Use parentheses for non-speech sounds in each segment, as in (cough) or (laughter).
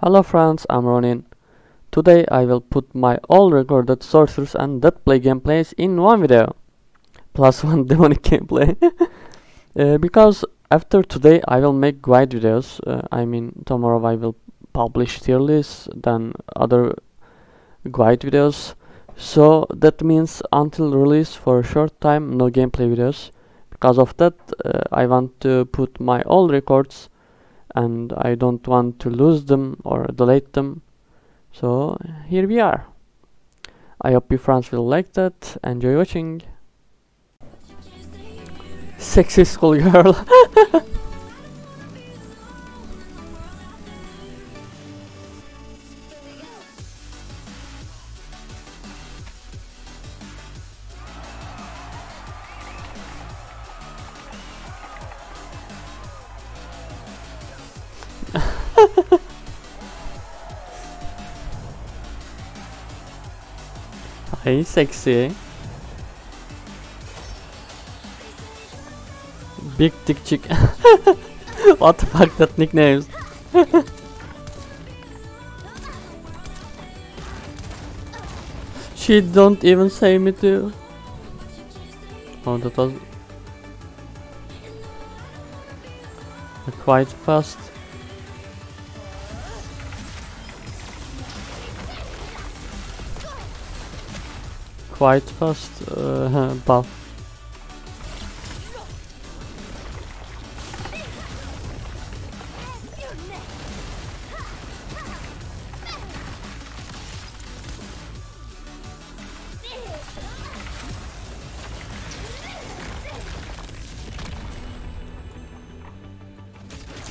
Hello friends, I'm Ronin. Today I will put my all recorded sorceress and Deathblade gameplays in one video. Plus (laughs) one demonic gameplay. (laughs) uh, because after today I will make guide videos. Uh, I mean tomorrow I will publish tier lists, then other guide videos. So that means until release for a short time no gameplay videos. Because of that uh, I want to put my all records and I don't want to lose them or delete them. So here we are. I hope you friends will like that. Enjoy watching. Sexy schoolgirl (laughs) (laughs) Hey sexy. Big dick chick. (laughs) What the fuck that nicknames? She don't even say me to. Oh that was quite fast quite fast uh, (laughs) buff.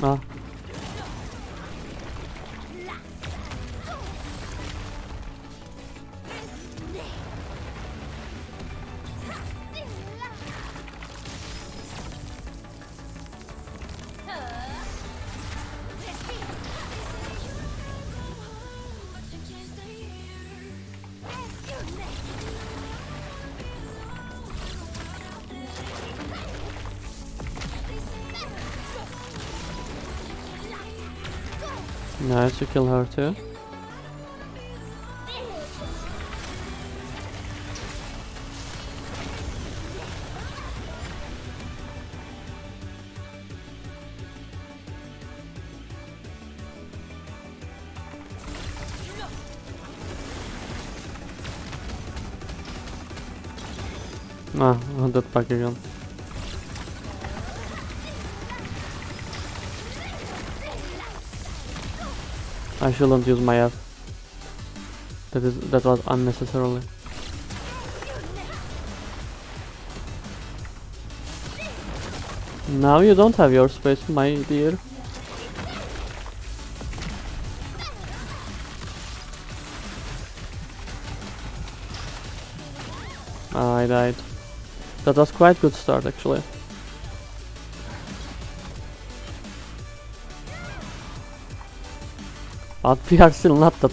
Ah. Kill her too. Ah, that back again. I shouldn't use my F. That is that was unnecessarily. Now you don't have your space, my dear. I died. That was quite good start actually. But we are still not that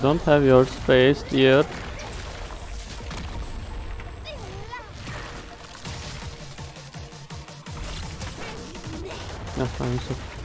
don't have your space, dear. That's fine, so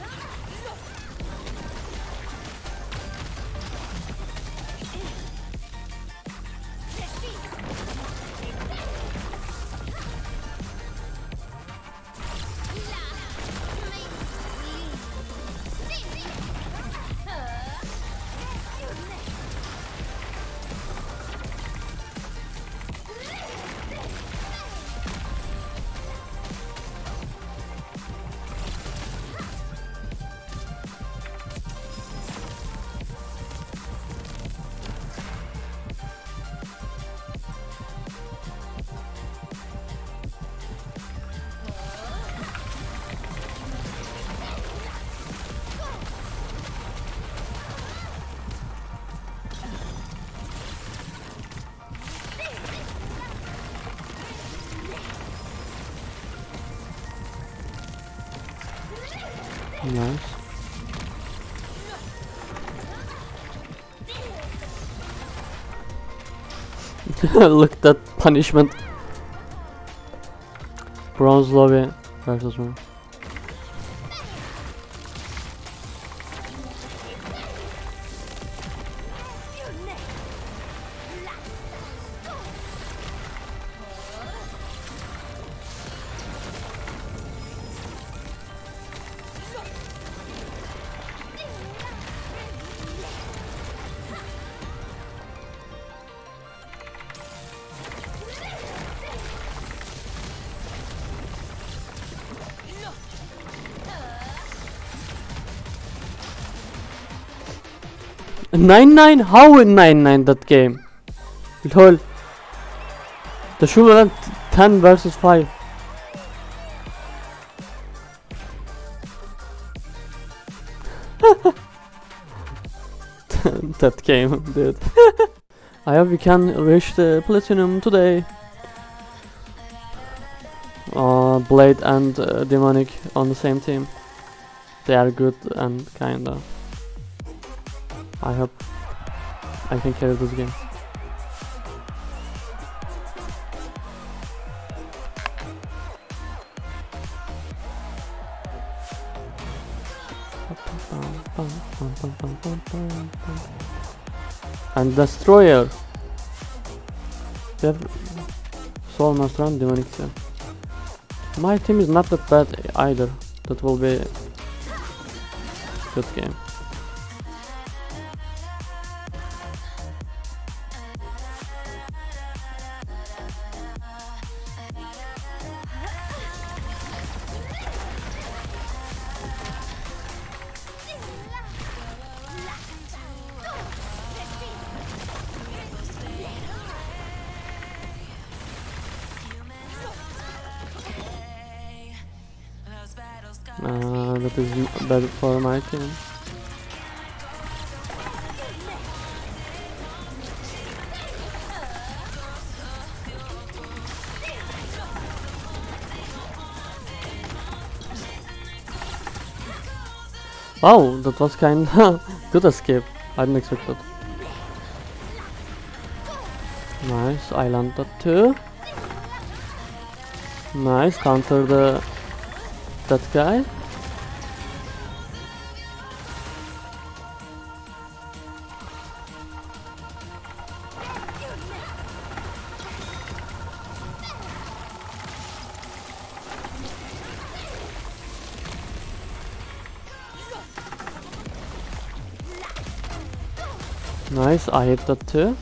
(laughs) Look at that punishment. Bronze lobby versus me. Nine nine? How in nine nine that game? Lol. The should have ten versus five. (laughs) that game, dude. (laughs) I hope we can reach the platinum today. Uh, Blade and uh, Demonic on the same team. They are good and kinda. I hope I can carry this game. And Destroyer. They have Soul Master and Demonic Tail. My team is not that bad either. That will be good game. Team. Wow, that was kinda (laughs) good escape. I didn't expect that. Nice, I landed too. Nice, counter the that guy. Nice, I hit that too.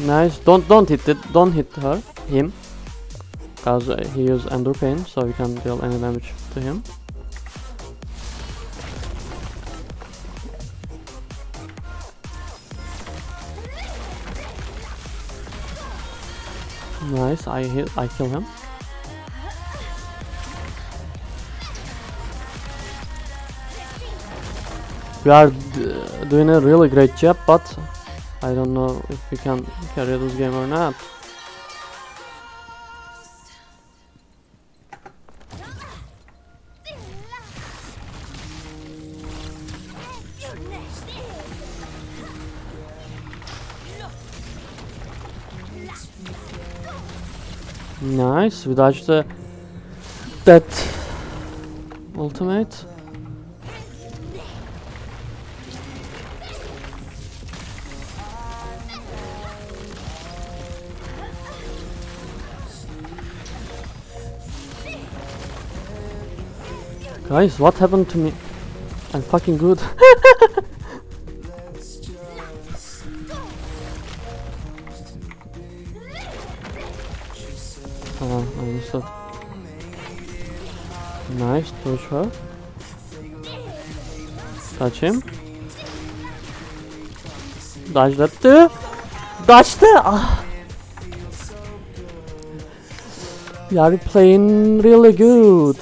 Nice. Don't don't hit it. Don't hit her. Him. Cause uh, he used Endure Pain, so you can't deal any damage to him. Nice. I hit. I kill him. We are doing a really great job, but I don't know if we can carry this game or not. Nice, we dodged the that ultimate. Guys, what happened to me? I'm fucking good. missed that. Nice, touch her. Touch him. Dodge that too. Dodge that. Ah. We are playing really good.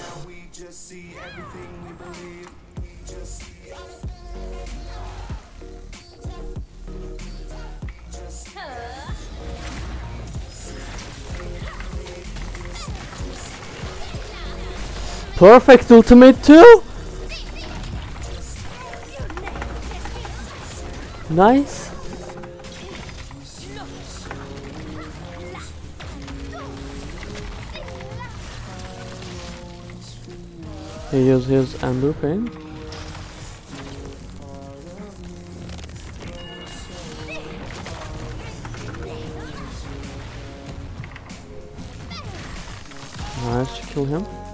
Perfect ultimate too. Nice. He uses his Endure Pain. Nice to kill him.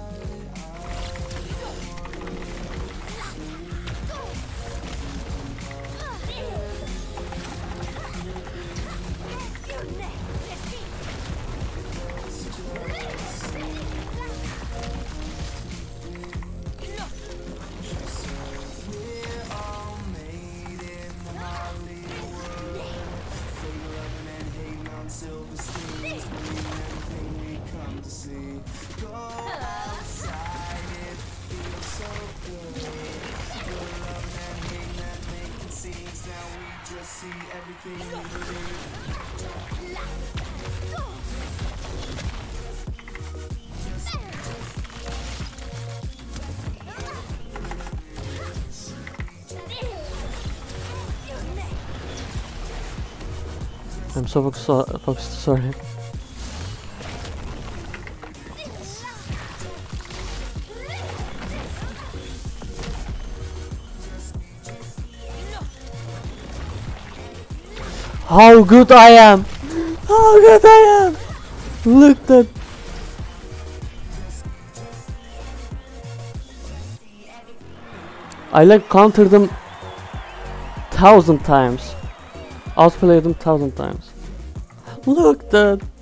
So focused, focused sorry. How good I am! How good I am! Look at I like countered them thousand times. Outplayed them thousand times. Look that.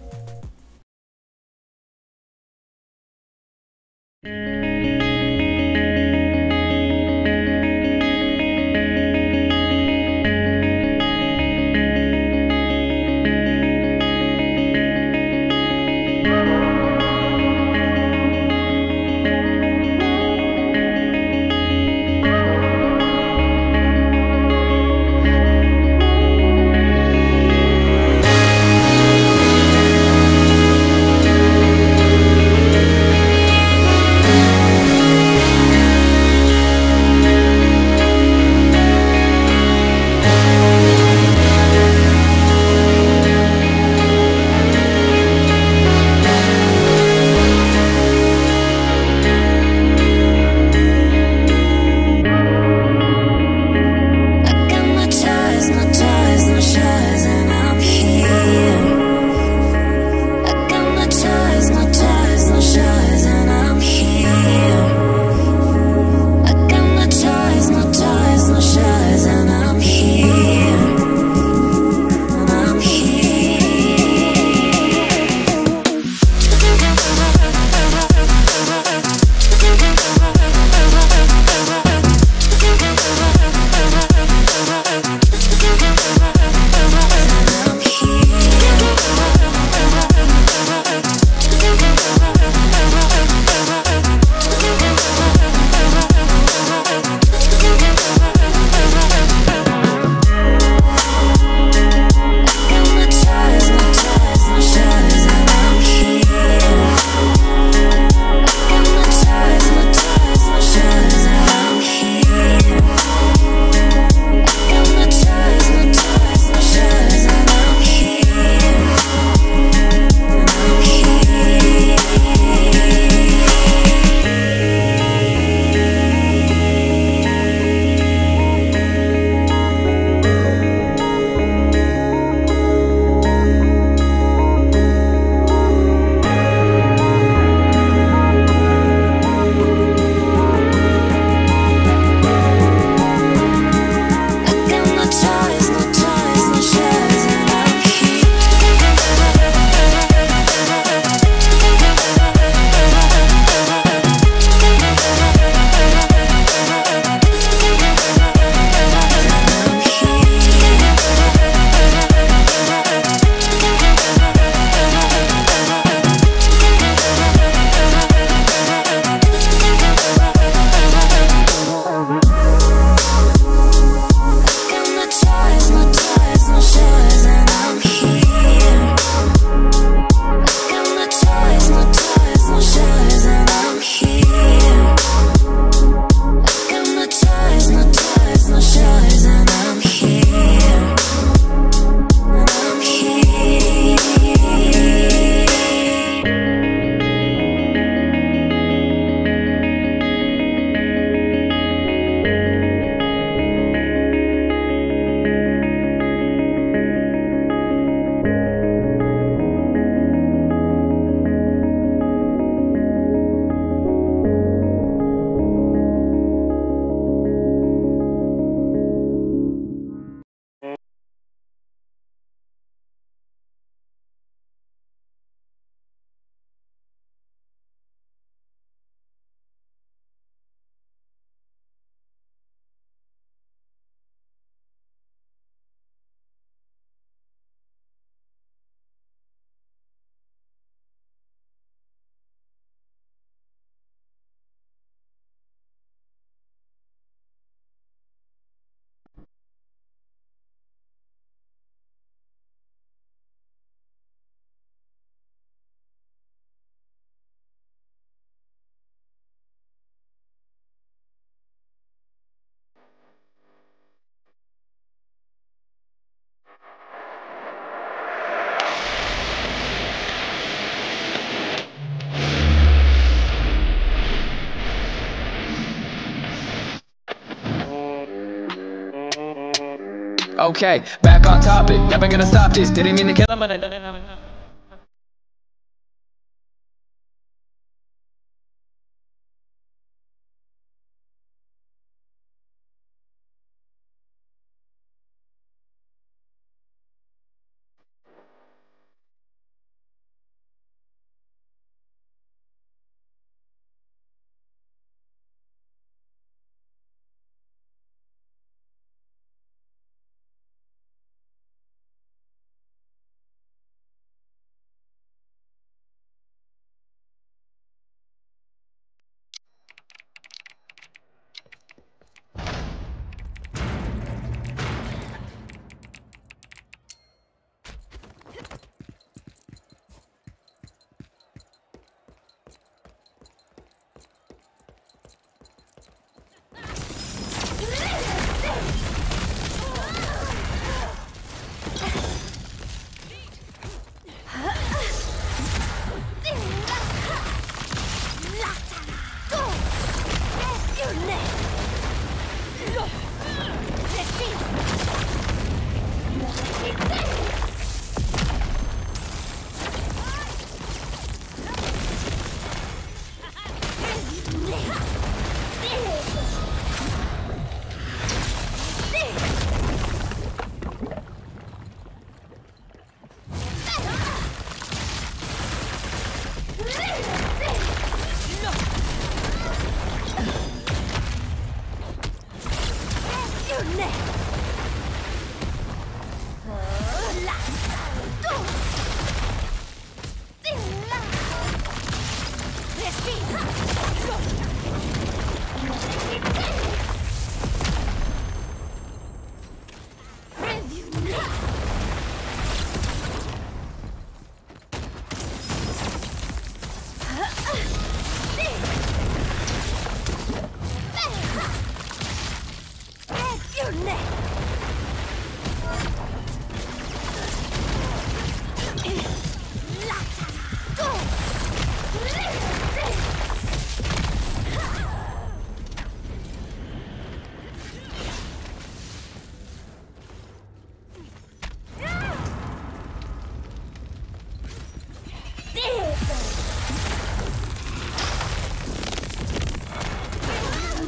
Okay, back on topic. Never gonna stop this. Didn't mean to kill him. Watch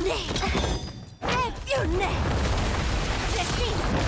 più ne! E più ne! Prestino!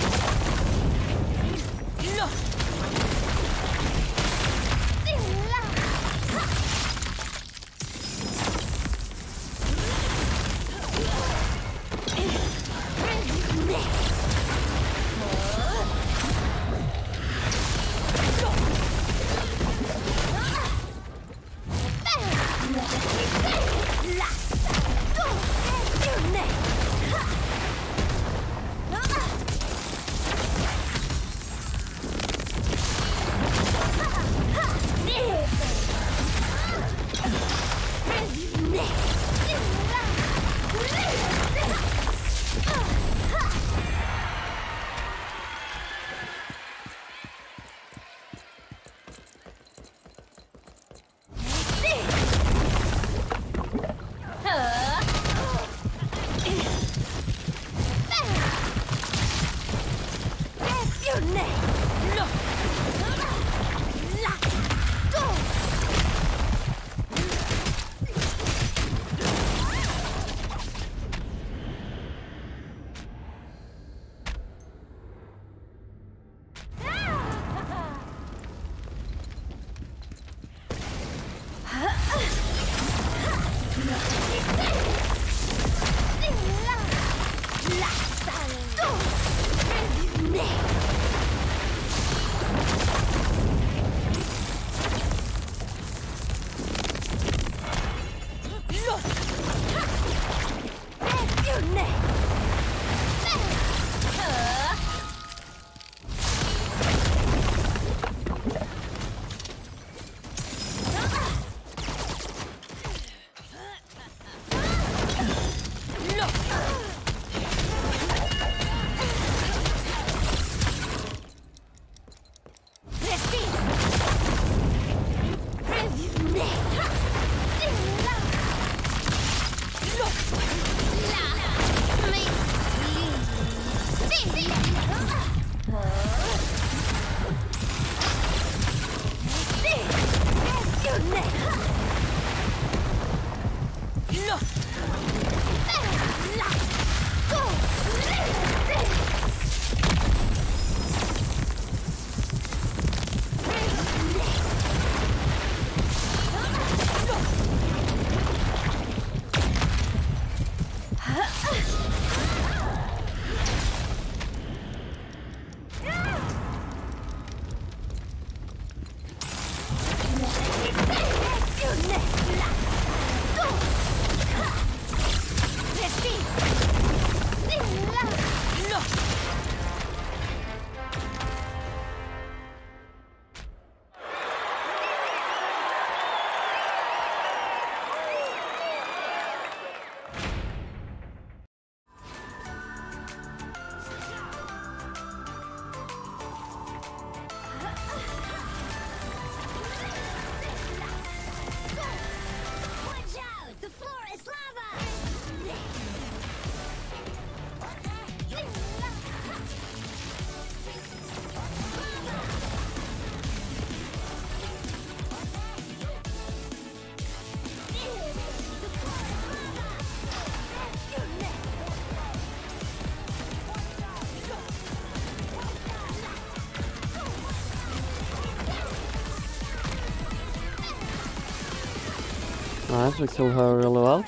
We kill her really well.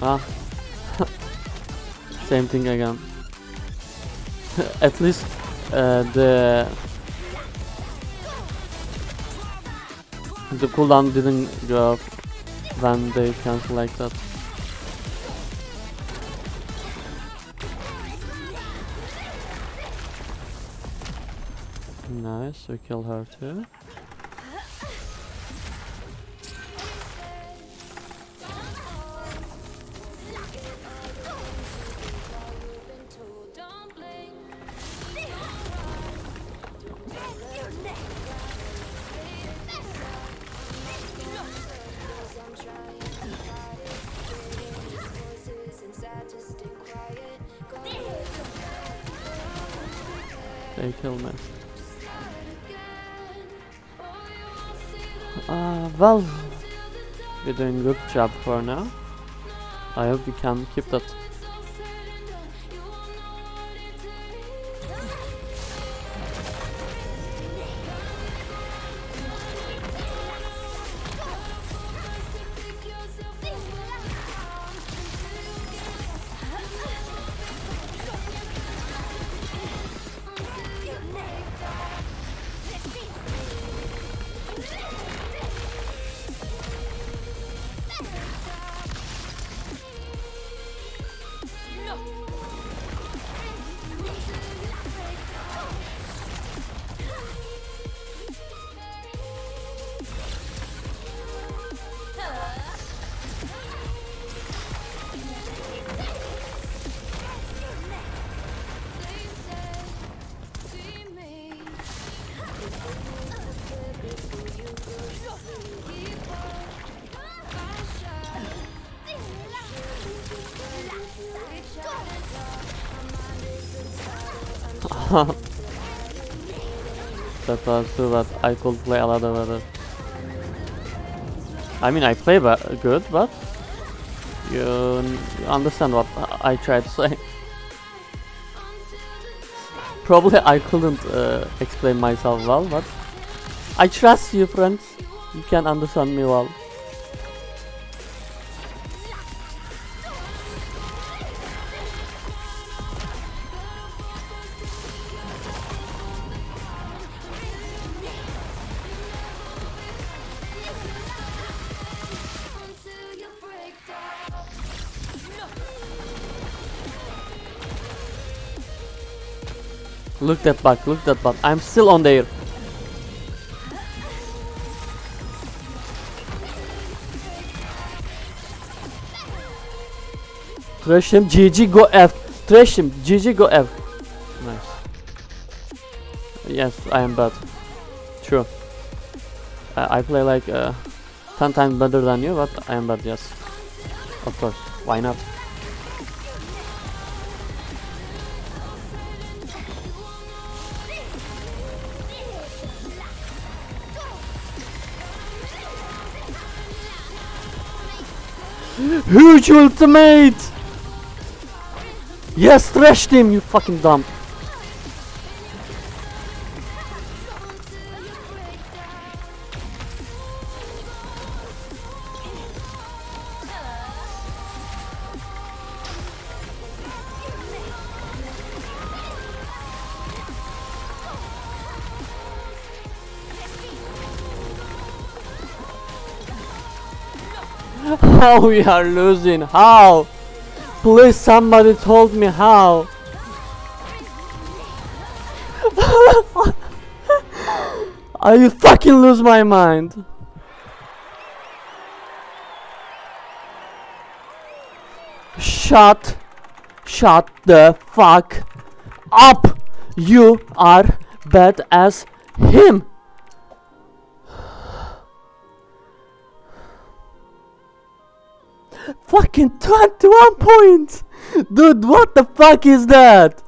Ah. (laughs) Same thing again. (laughs) At least uh, the the cooldown didn't go up when they cancel like that. We kill her too. They kill me. Uh, well, we're doing good job for now. I hope we can keep that. that I could play a lot better. I mean, I play ba- good, but you, understand what I try to say. (laughs) Probably I couldn't uh, explain myself well, but I trust you, friends. You can understand me well. Look that bug, look that bug. I'm still on there. Trash him, GG, go F. Trash him, GG, go F. Nice. Yes, I am bad. true. I, I play like uh, 10 times better than you, but I am bad, yes. Of course, why not? Huge ultimate! Yes, thrashed him, you fucking dumb. We are losing? How? Please somebody told me how. (laughs) I fucking lose my mind. Shut, shut the fuck up. You are bad as him. Fucking 21 points! Dude, what the fuck is that?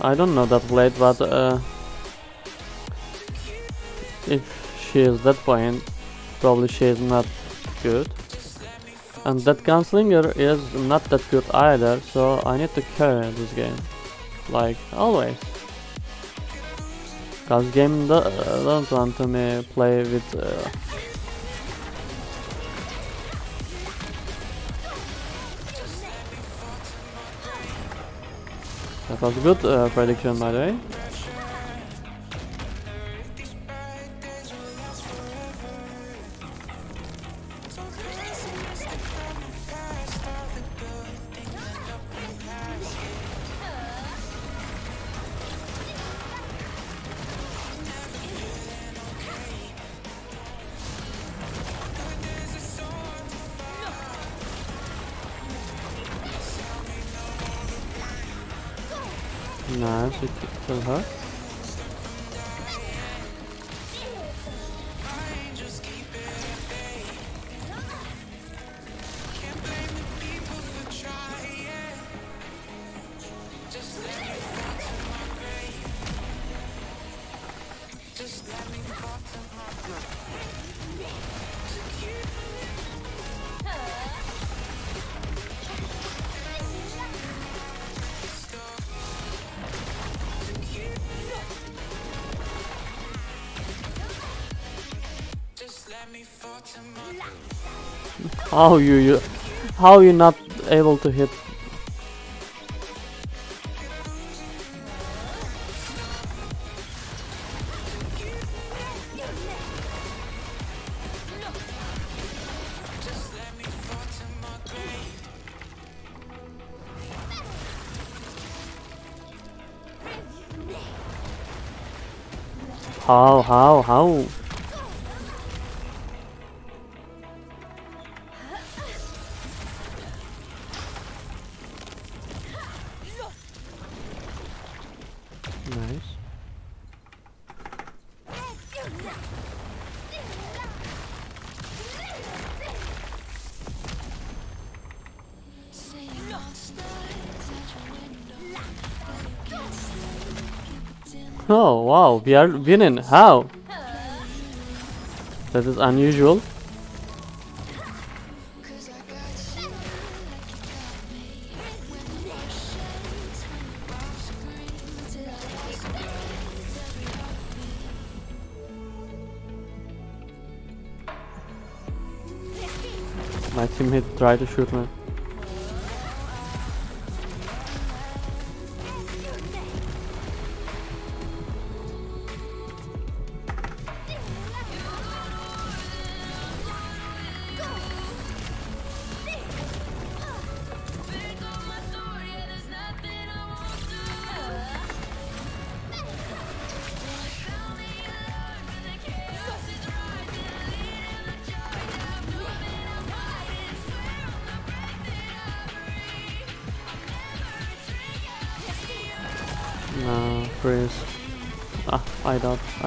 I don't know that blade, but uh, if she is that point, probably she is not good. And that gunslinger is not that good either, so I need to carry this game. Like, always. Cause game do don't want to me play with... Uh, that was good uh, prediction by the way. How you you how you not able to hit? How how how wow, we are winning. How? That is unusual. My teammate tried to shoot me.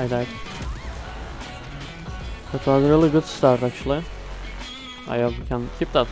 I died. That was a really good start actually. I hope we can keep that.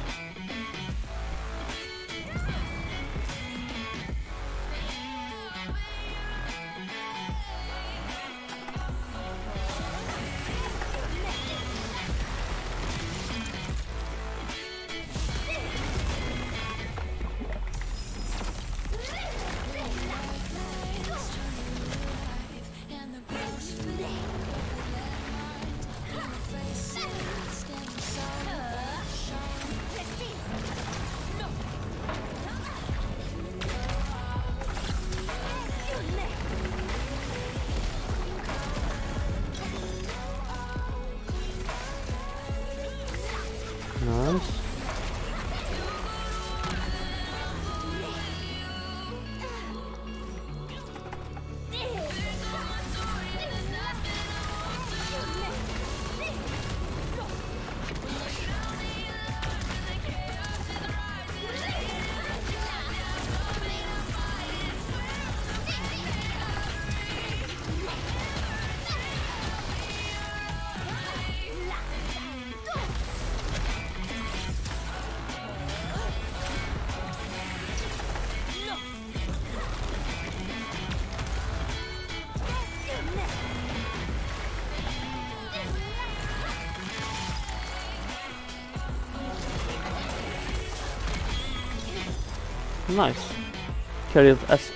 Carried as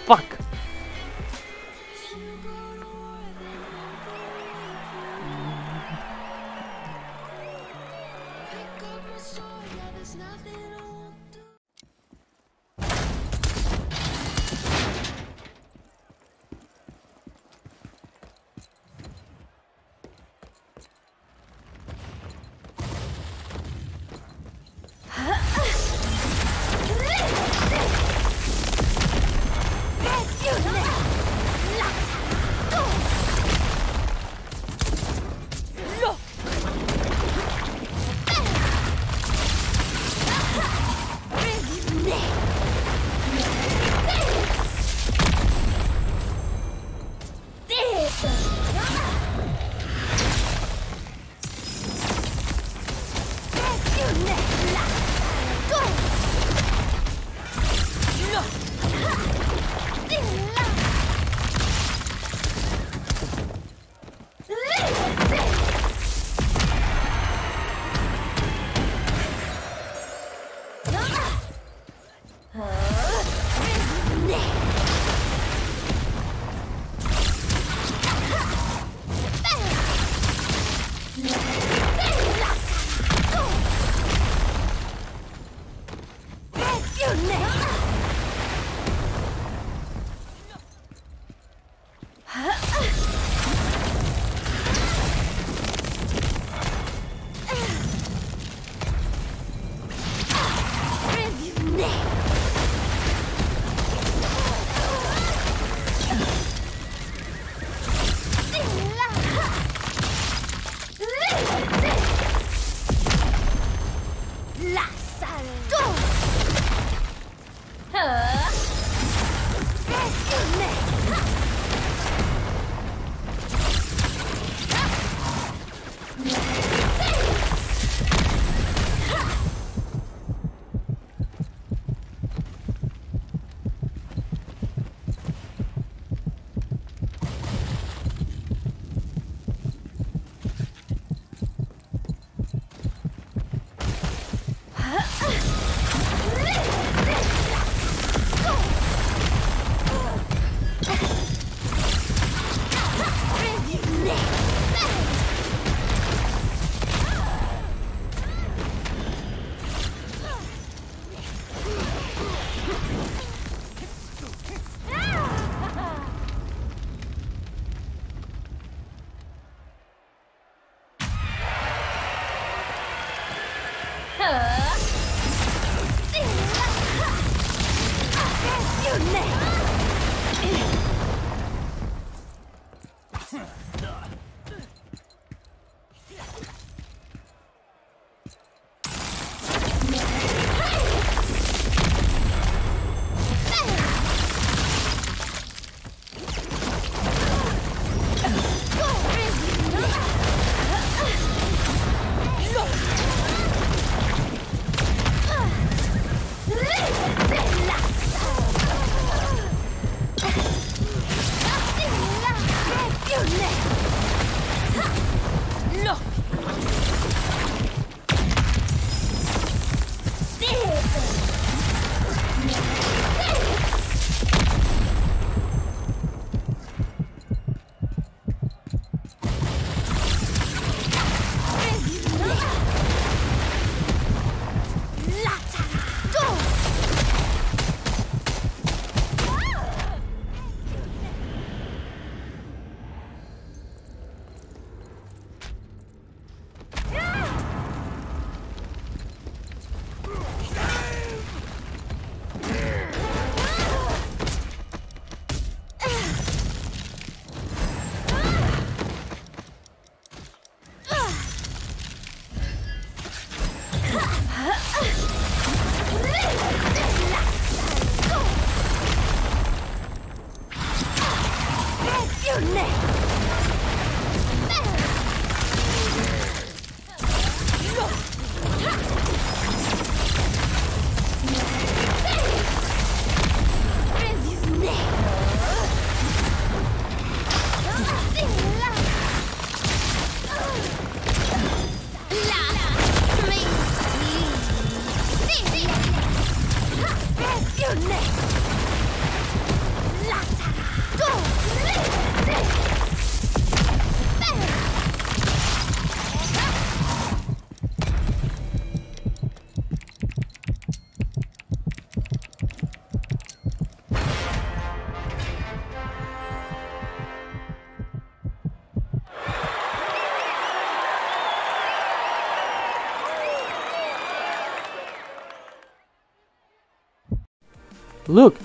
Look,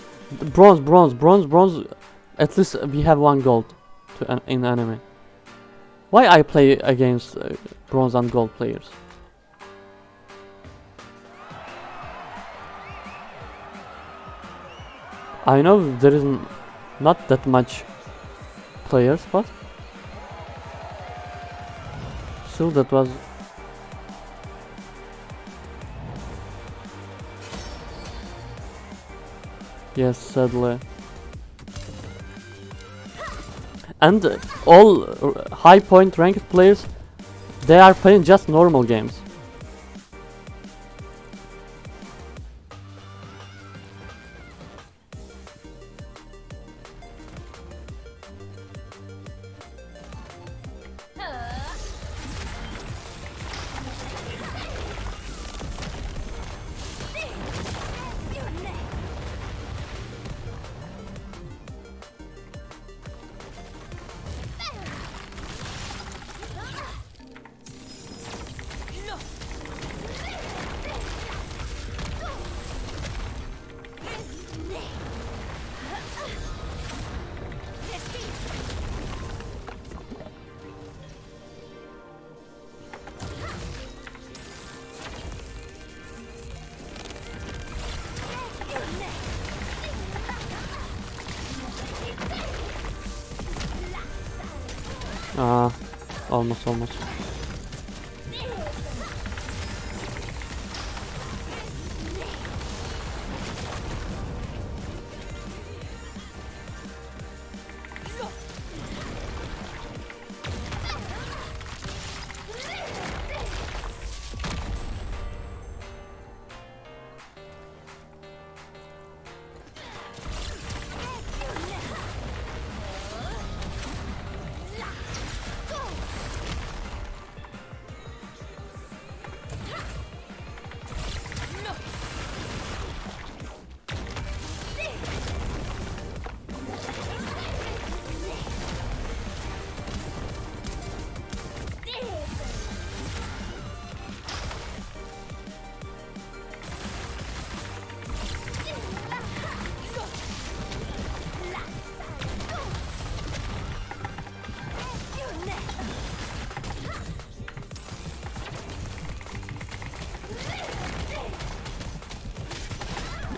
bronze, bronze, bronze, bronze. At least we have one gold to an, in anime. Why I play against uh, bronze and gold players? I know there is not that much players, but still that was Yes, sadly. And all high point ranked players, they are playing just normal games.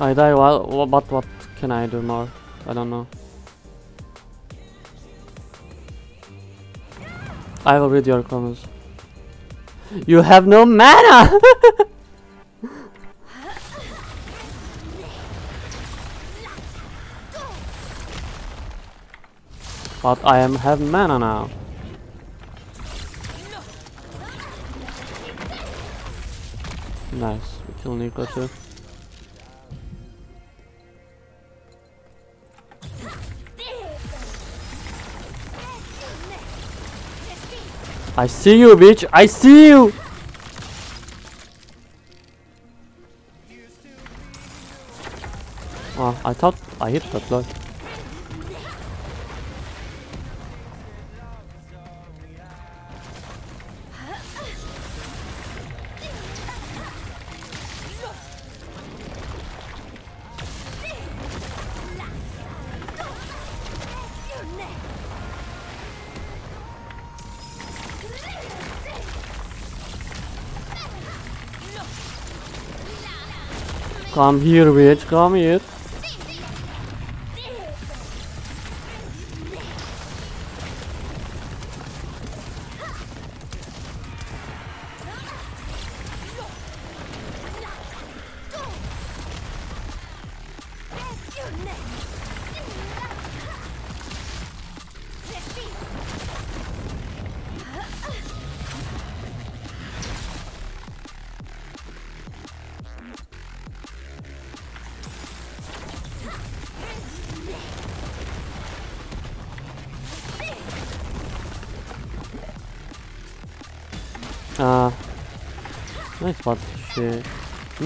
I die, well, but what can I do more? I don't know. I will read your comments. You have no mana! (laughs) but I am have mana now. Nice, we kill Nico too. I see you, bitch! I see you! Oh, I thought I hit that block. Come here, bitch, come here.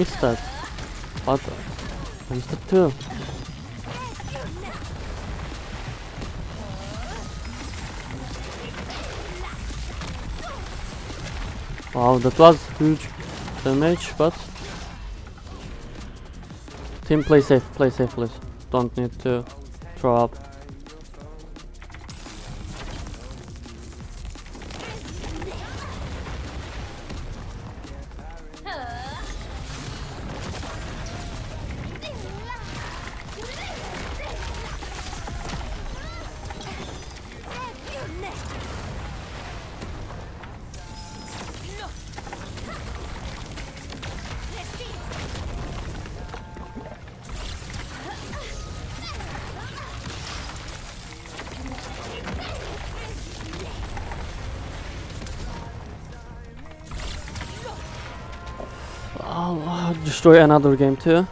Missed that. But I missed it too. Wow, that was huge damage, but team play safe, play safe, please. Don't need to throw up. Destroy another game too.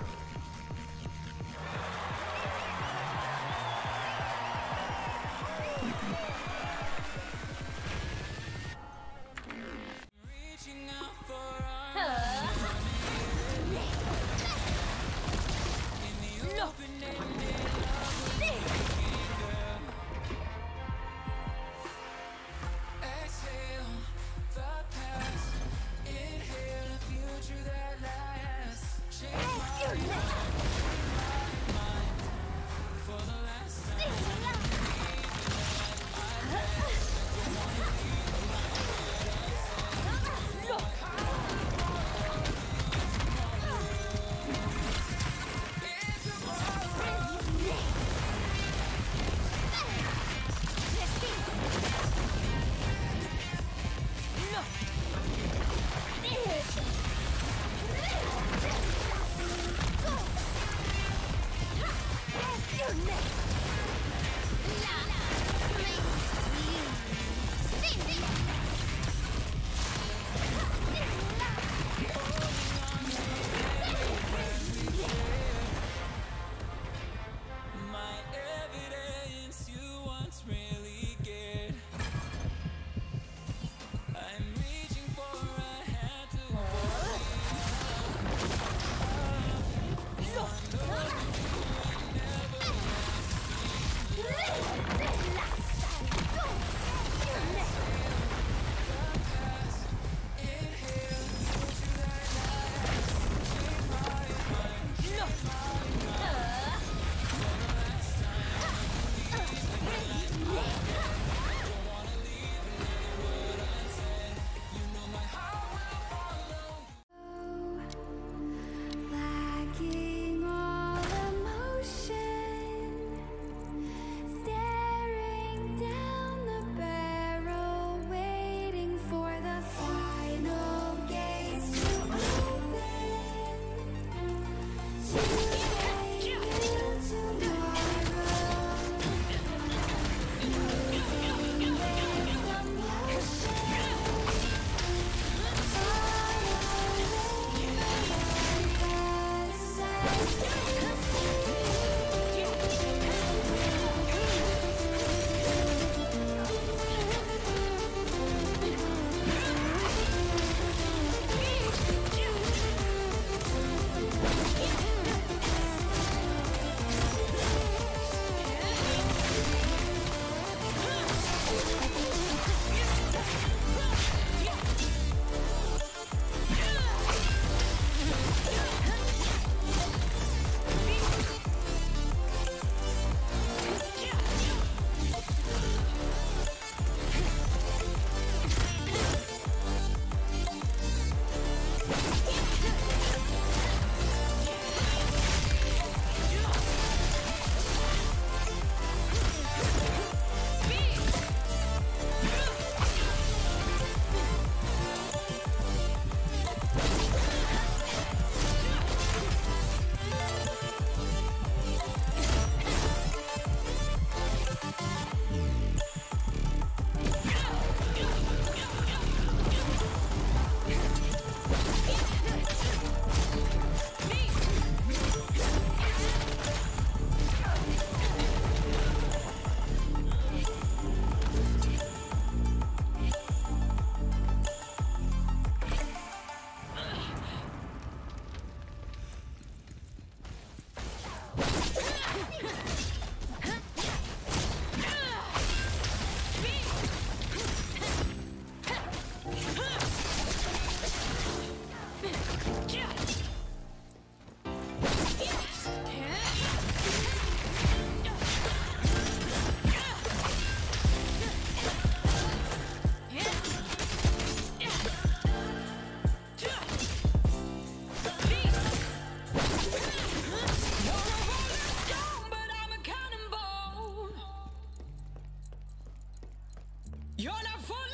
You're not funny!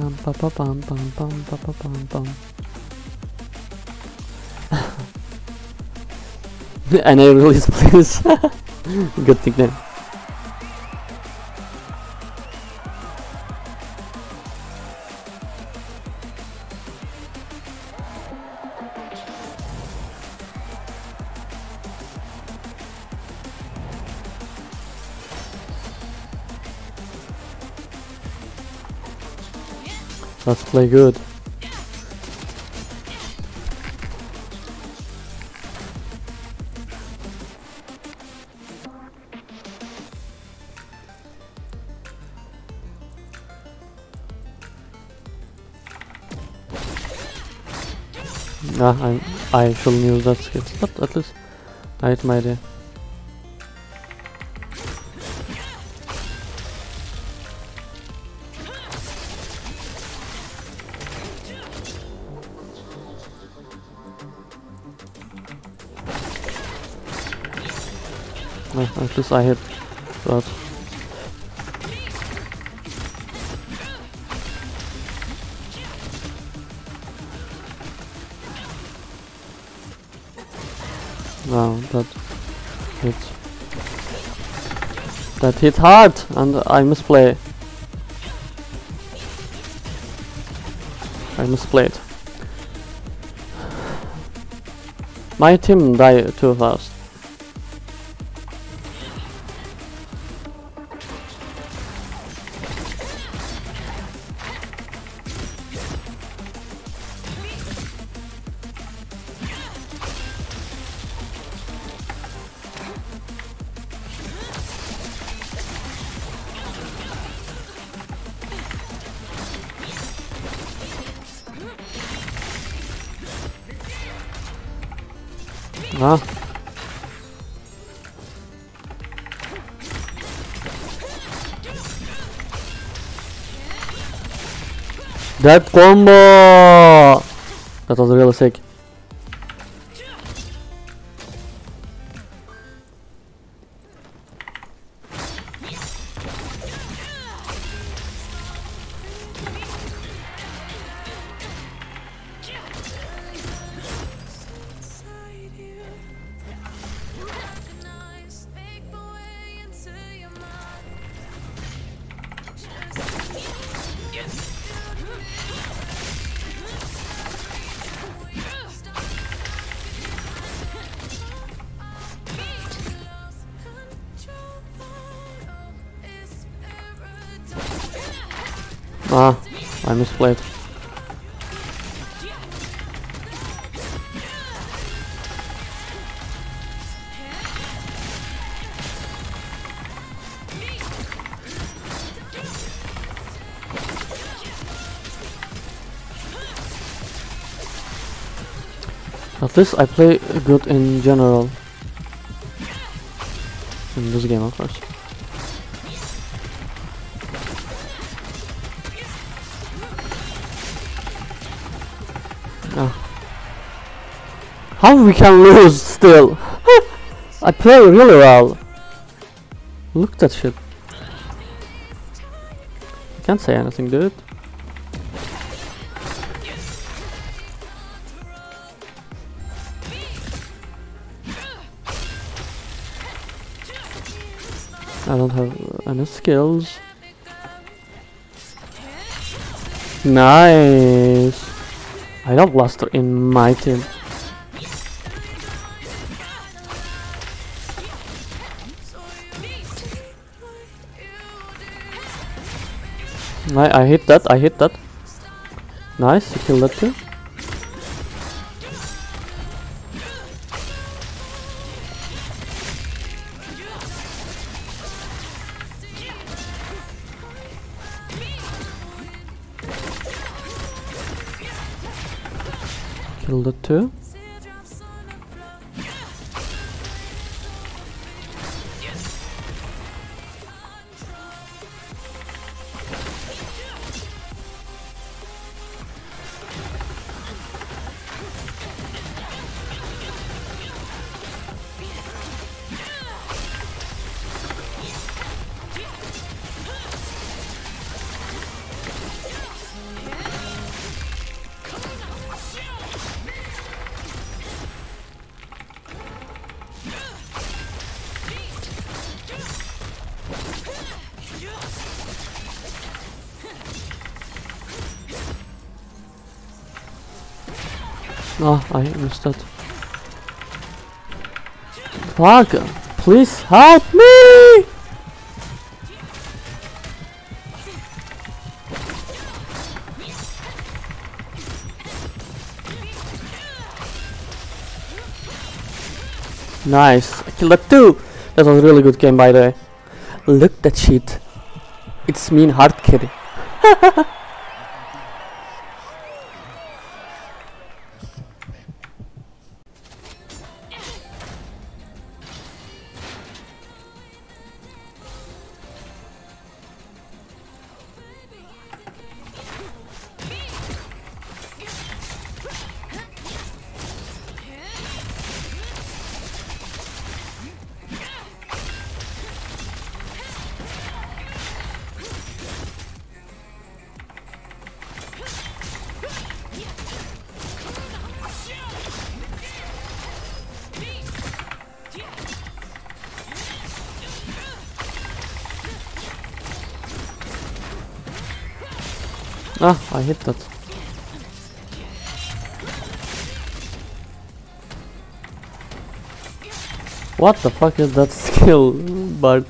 Bum, ba, bum, bum, bum, ba, ba, bum, bum. NA release please. Good nickname. Let's play good. Ah, I I shouldn't use that skill, but at least I my idea. Ah, I hit that. Wow, that hit. That hit hard, and I misplay. I misplayed. My team died too fast. That combo! That was really sick. At least I play good in general. In this game, of course. Ah. How we can lose still? (laughs) I play really well. Look at that shit. I can't say anything, dude. Skills. Nice. I love Blaster in my team. I, I hit that, I hit that. Nice, you killed that too. Fuck! Please help me! Nice. I killed that too. That was a really good game by the way. Look that shit. It's mean hard carry. (laughs) I hit that. What the fuck is that skill, Bart?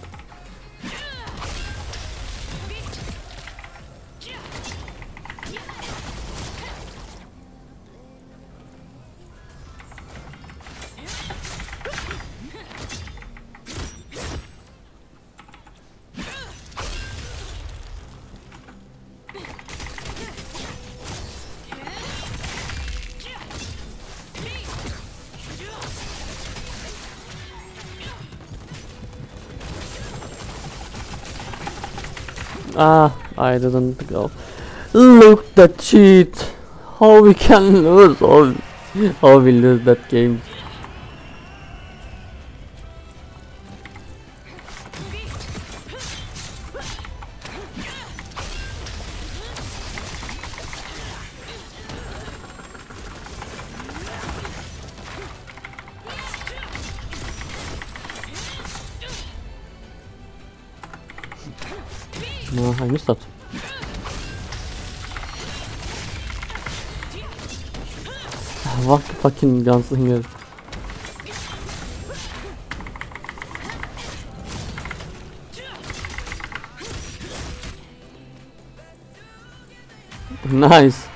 Ah, I didn't go. Look the cheat! How we can lose? How, how we lose that game? Fucking gunslinger? Nice.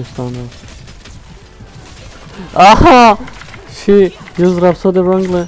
She's down now. Aha! She used Rhapsody wrongly.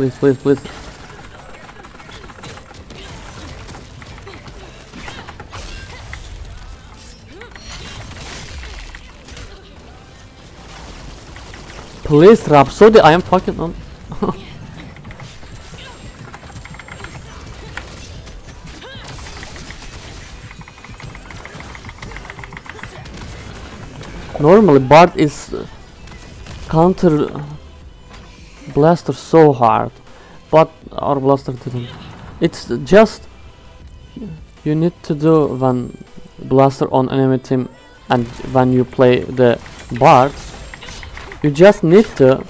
Please, please, please. Please, Rhapsody, I am fucking on. (laughs) Normally, Bard is counter blaster so hard, but our blaster didn't. It's just you need to do when blaster on enemy team and when you play the Bard, you just need to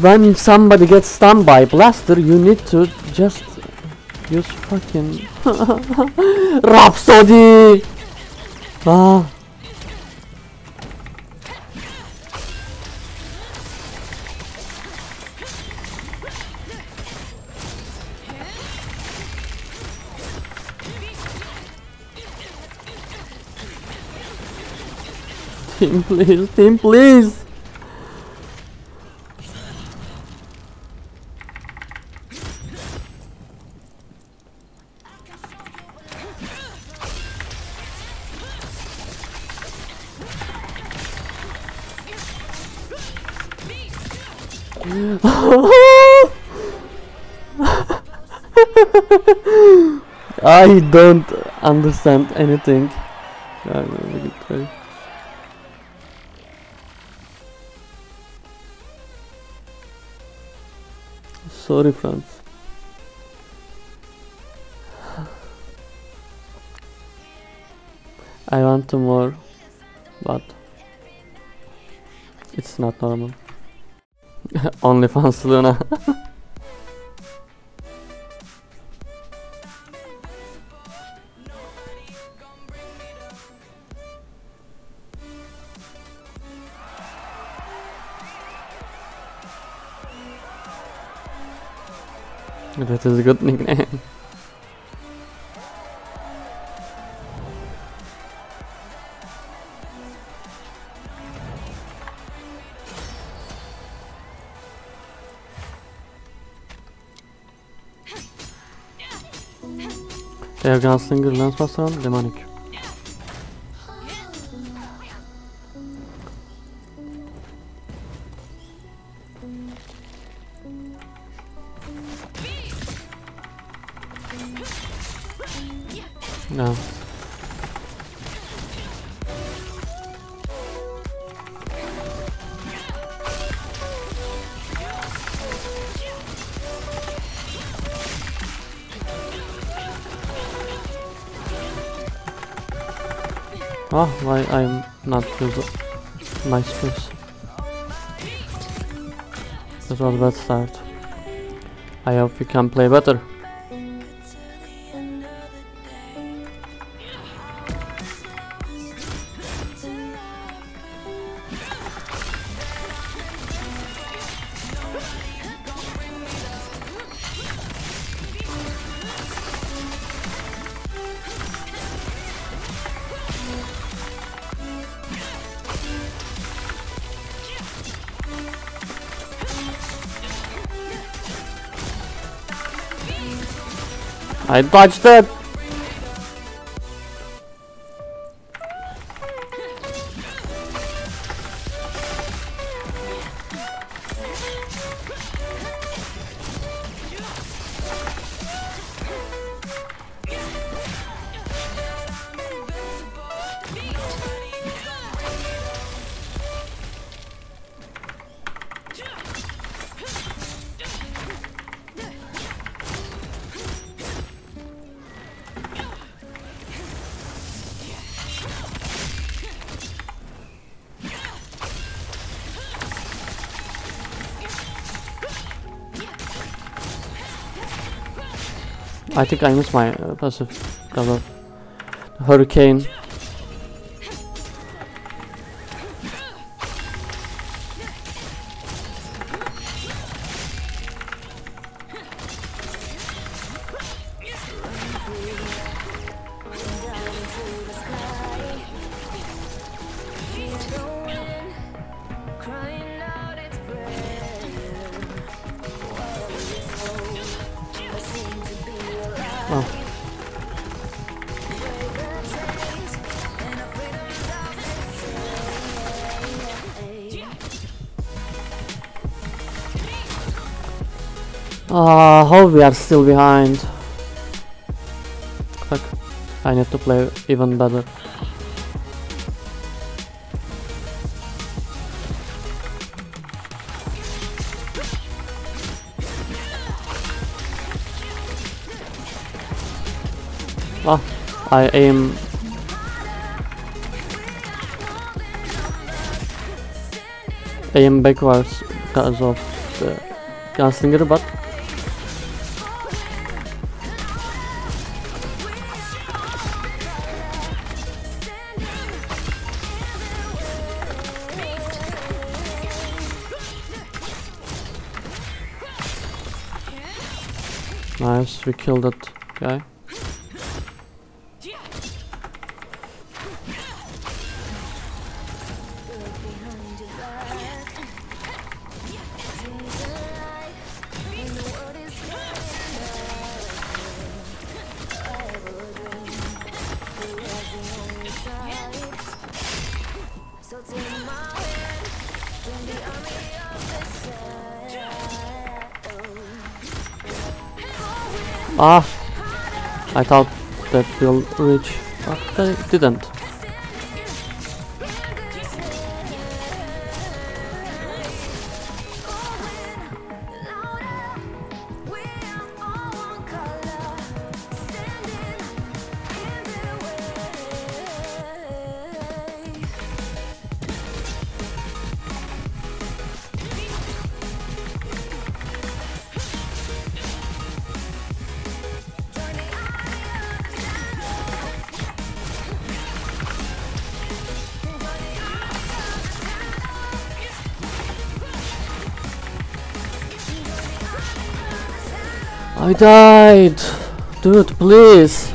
when somebody gets stunned by blaster, you need to just use fucking (laughs) Rhapsody. Ah. Team, please, team, please. (laughs) I don't understand anything. Yeah, Sorry. (sighs) I want more, but it's not normal. (laughs) Only fans Luna. (laughs) that is a good nickname. Have Gunslinger, and Demonic. No. Oh, why I'm not use my skills. That was a bad start. I hope we can play better. I dodged it! I think I missed my uh, passive of hurricane. We are still behind. Fuck. I need to play even better. Ah, I aim. Aim backwards because of the gunslinger, but we kill that guy. Ah! I thought that will reach, but they didn't. Died! Dude, please!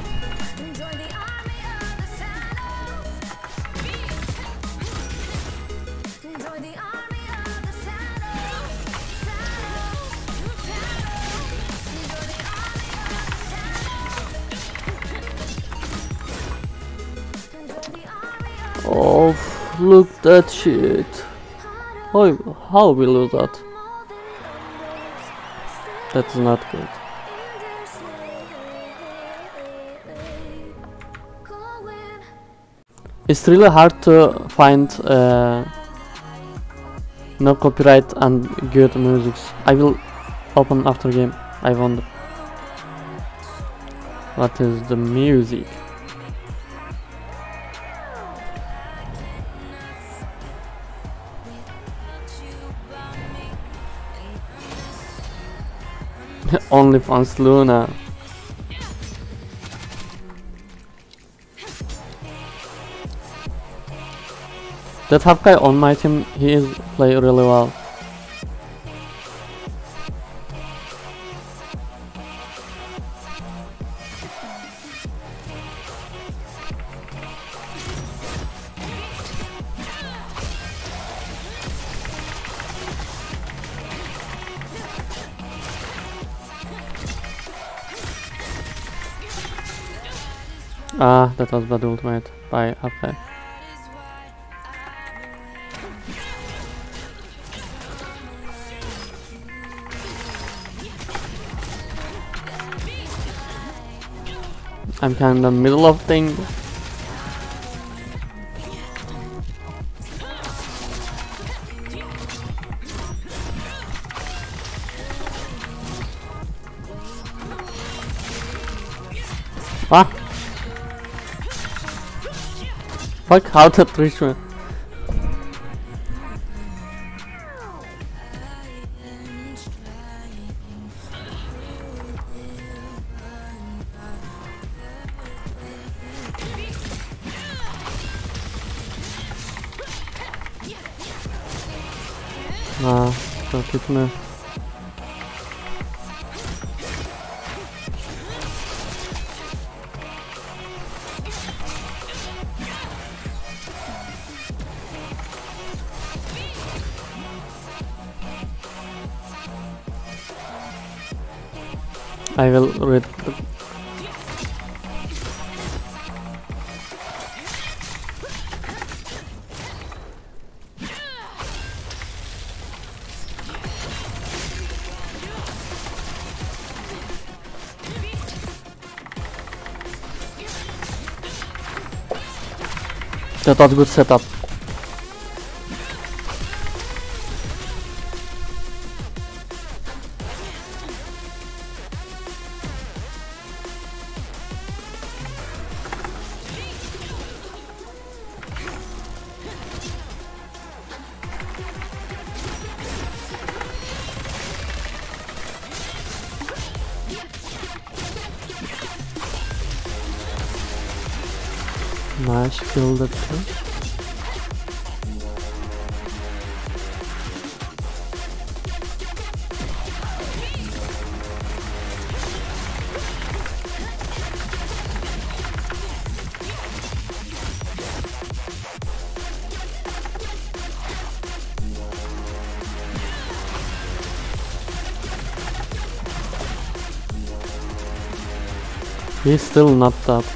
Oh, look that shit. How, how we lose that? That's not good. It's really hard to find uh, no copyright and good music. I will open after game. I wonder. What is the music? (laughs) Only fans Luna. That half guy on my team, he is play really well. Ah, that was bad ultimate by half I'm kind of the middle of thing. Ah! Fuck, how that reach me? To That was good setup. Still not up.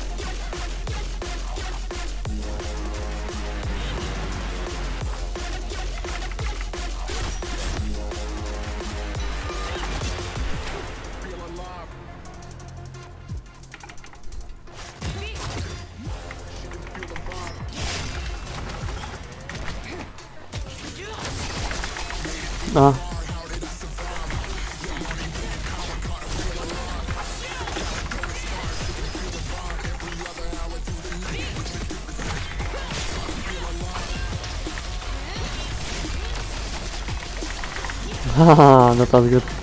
Was good.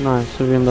Nice, we win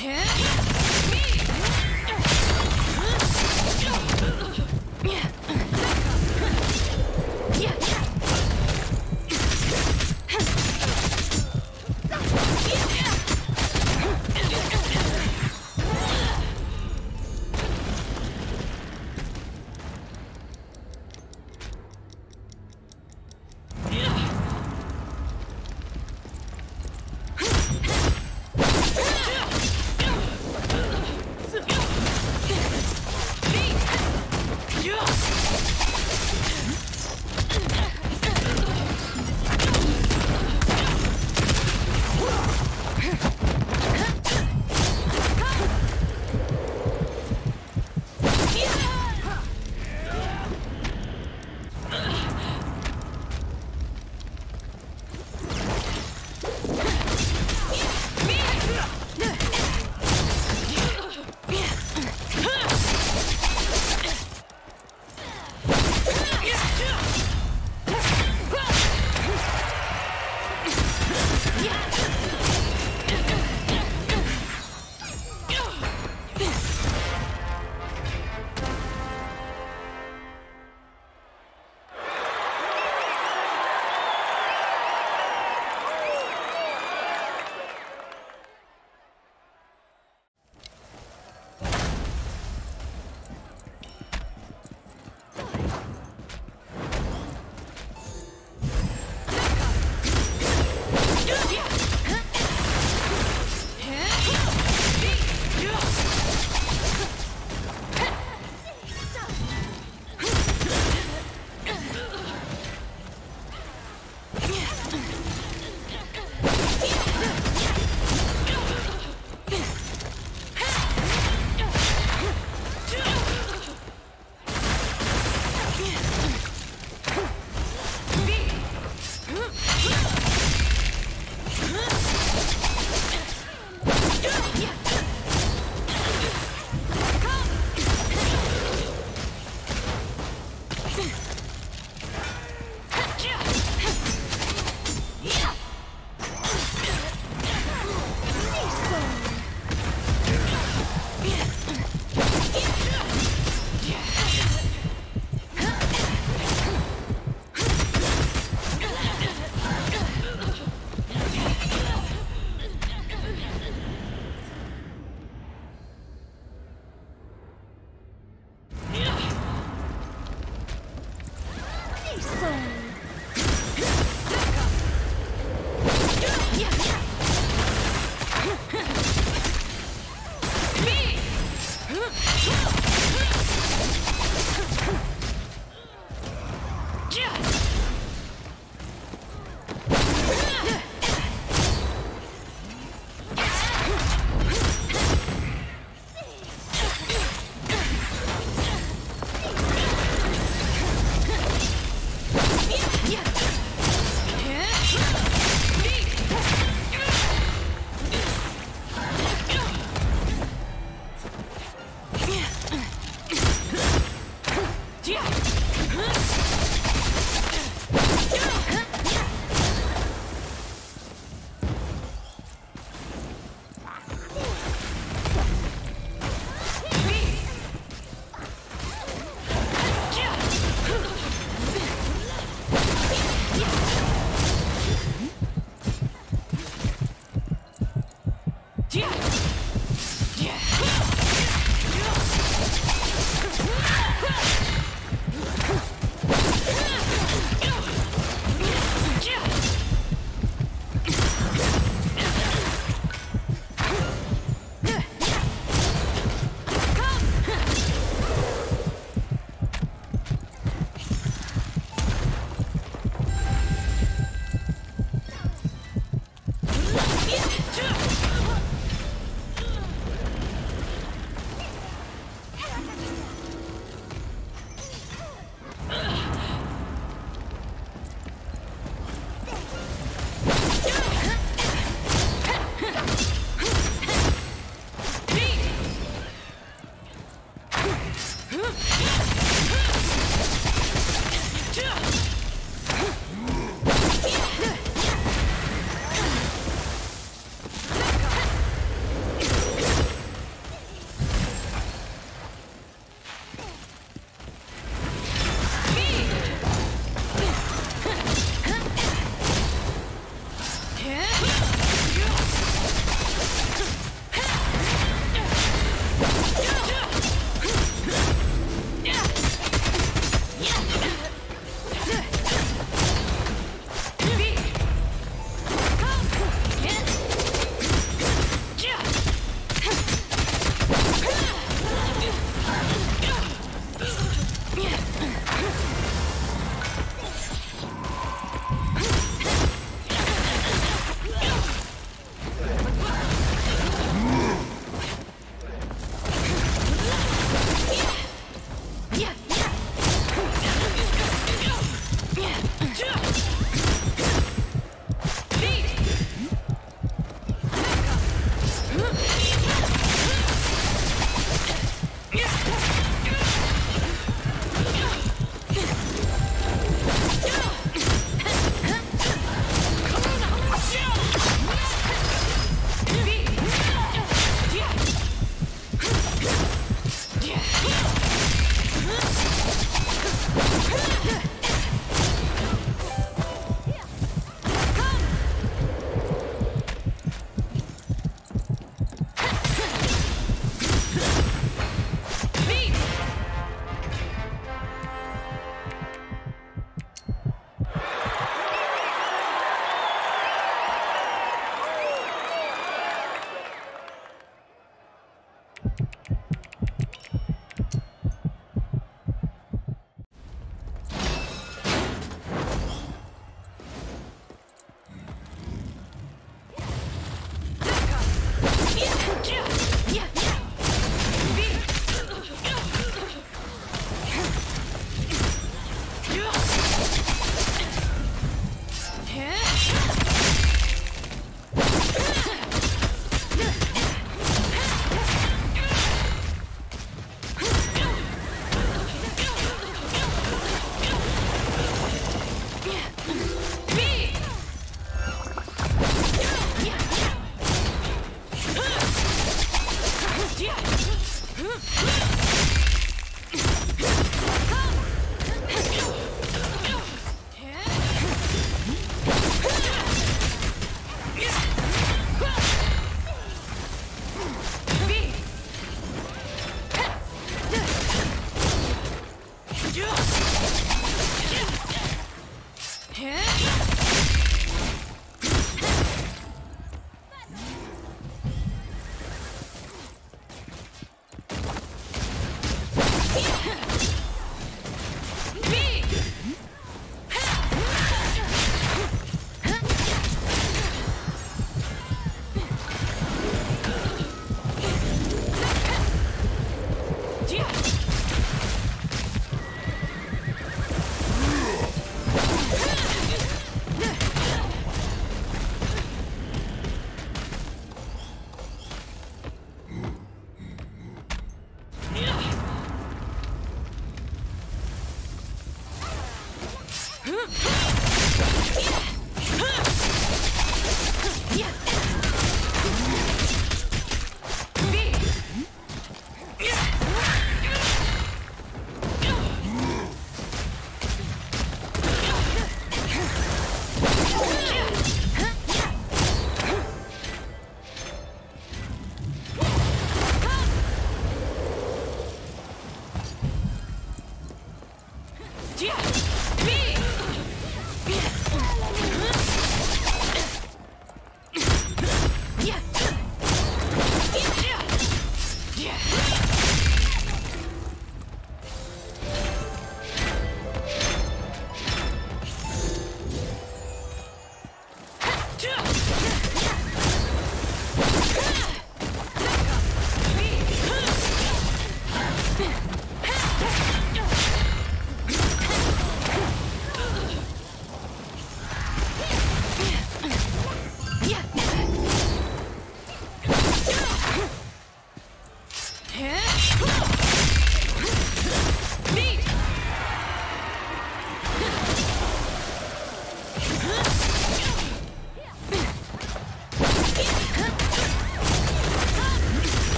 Yeah.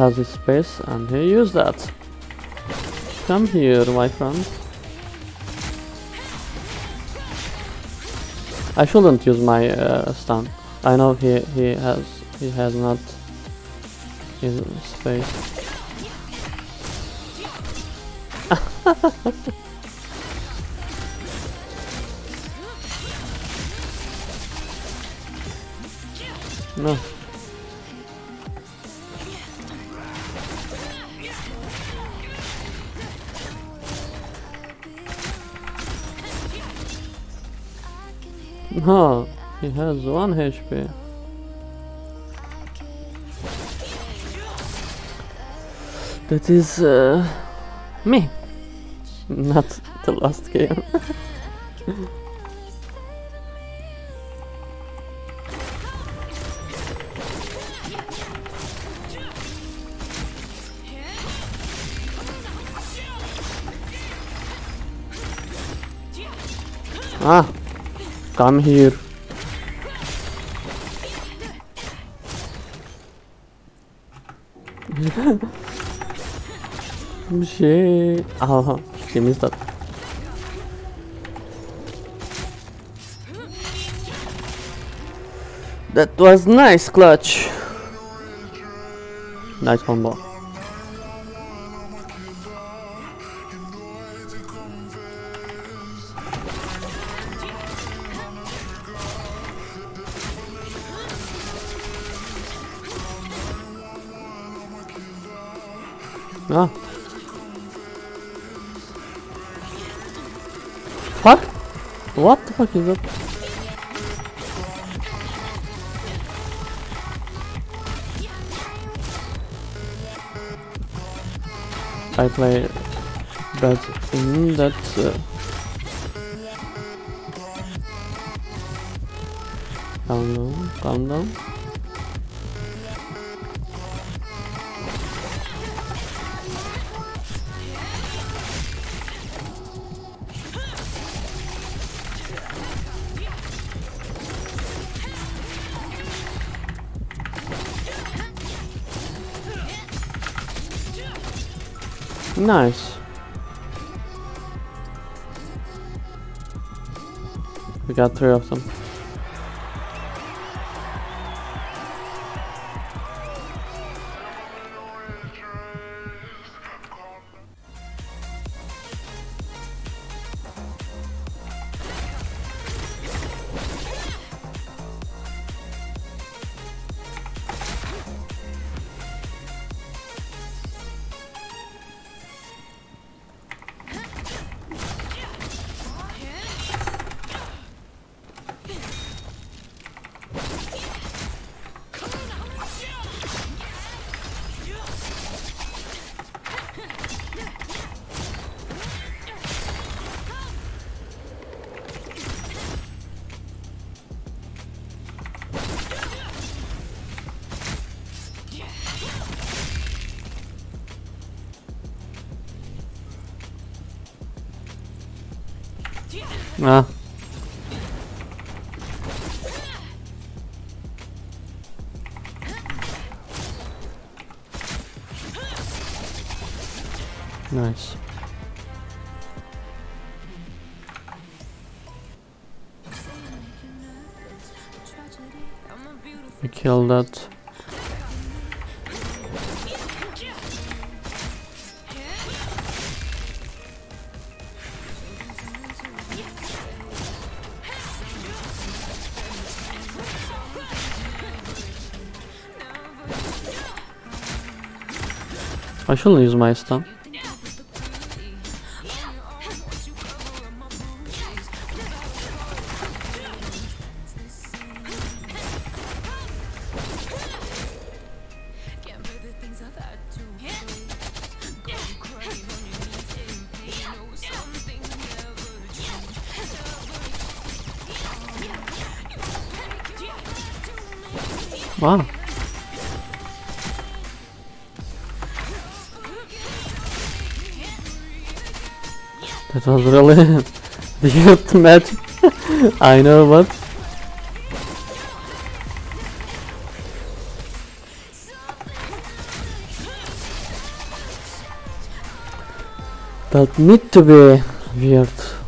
Has his space and he used that. Come here, my friend. I shouldn't use my uh, stun. I know he he has he has not his space. HP. That is uh, me, not the last game. (laughs) ah, come here. Shit. Oh, she missed that. That was nice, clutch. Nice combo. Fuck is that? I play that in that uh, calm down, Nice. We got three of them. I shouldn't use It was really (laughs) weird match. (laughs) I know, but that need to be weird.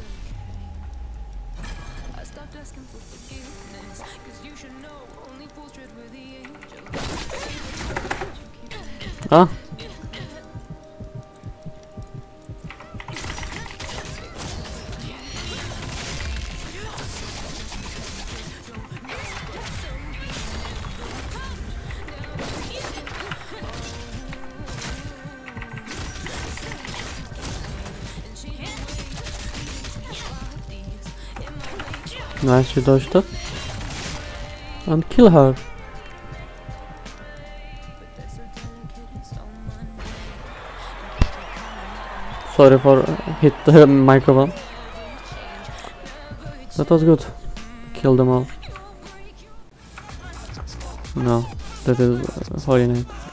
Nice, you dodged it. And kill her. Sorry for uh, hit the (laughs) microphone. That was good. Kill them all. No, that is uh, Holy Knight.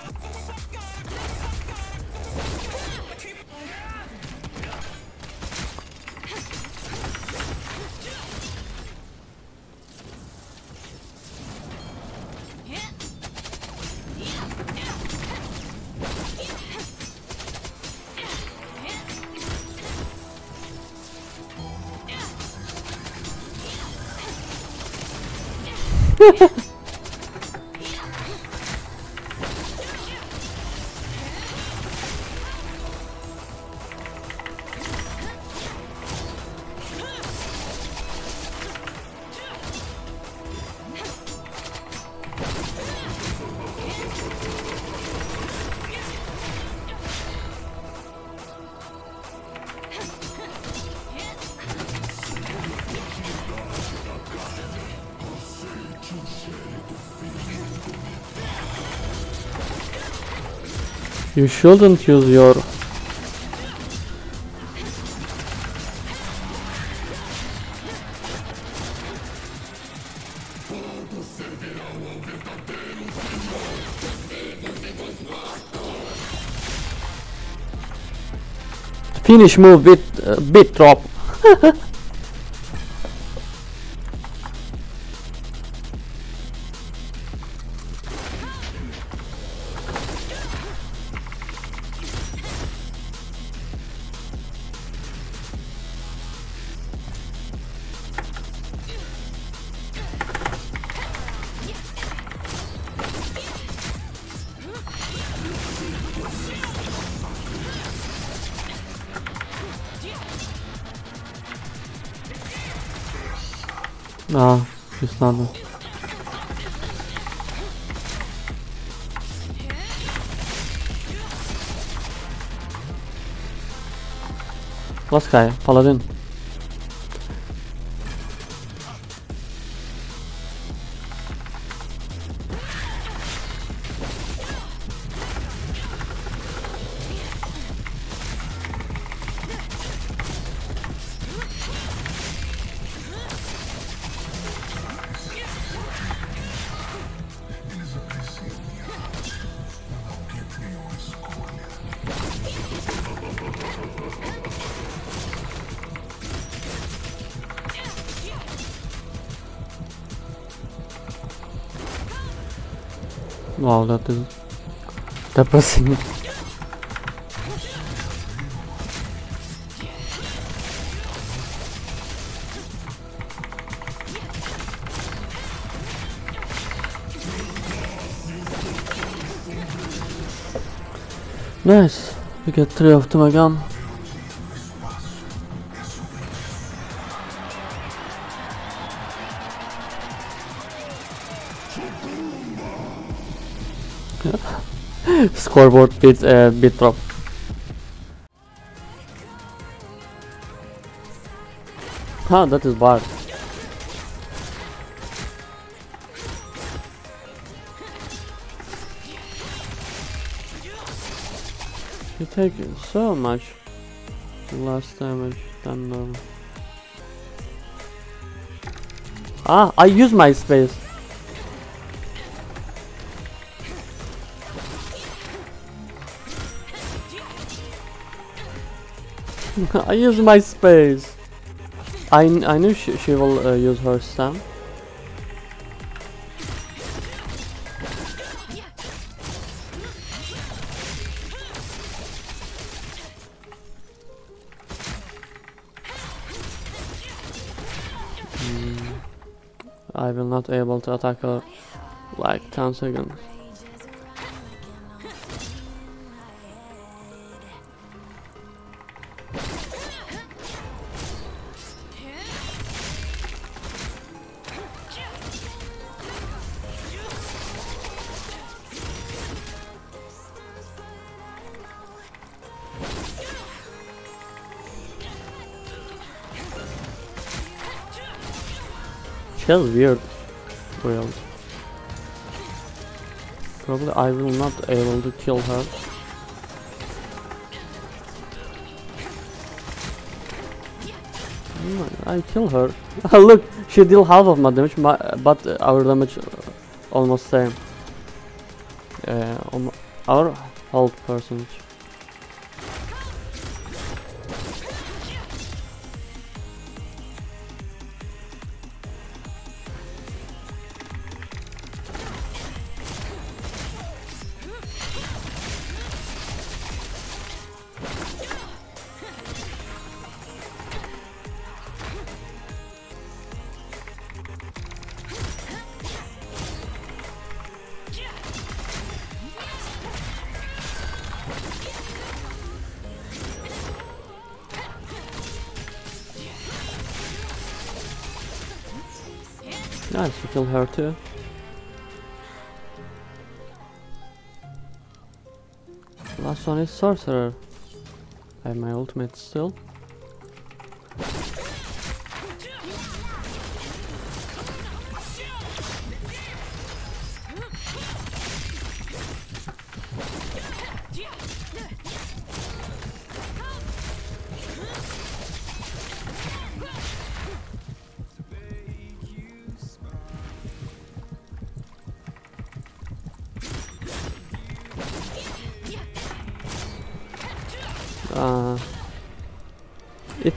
You shouldn't use your finish move with uh, bit drop. (laughs) Last guy, Paladin. That is (laughs) depressing. Nice, we get three of them again. Scoreboard bit uh, bit drop. Huh, that is bad. You take so much less damage than normal. Ah, I use my space. (laughs) I use my space. I, I knew she, she will uh, use her stamp. Hmm. I will not able to attack her like 10 seconds. Has weird build. Probably I will not able to kill her. Mm, I kill her. (laughs) Look, she deal half of my damage, but uh, our damage uh, almost same. Uh, almo- our health percentage. Kill her too. Last one is sorcerer. I have my ultimate still.